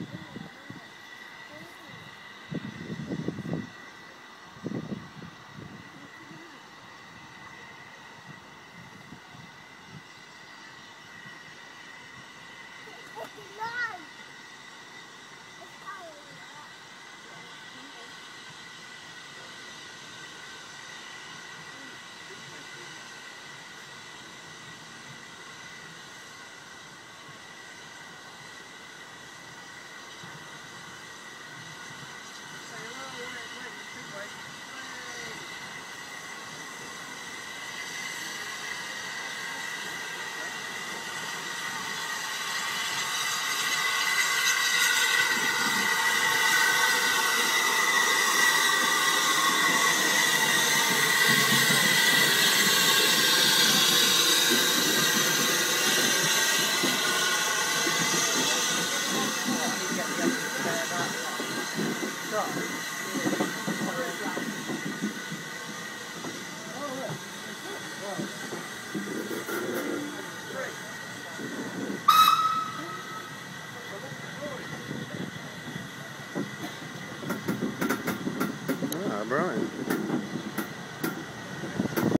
Ah, Ah, Brian.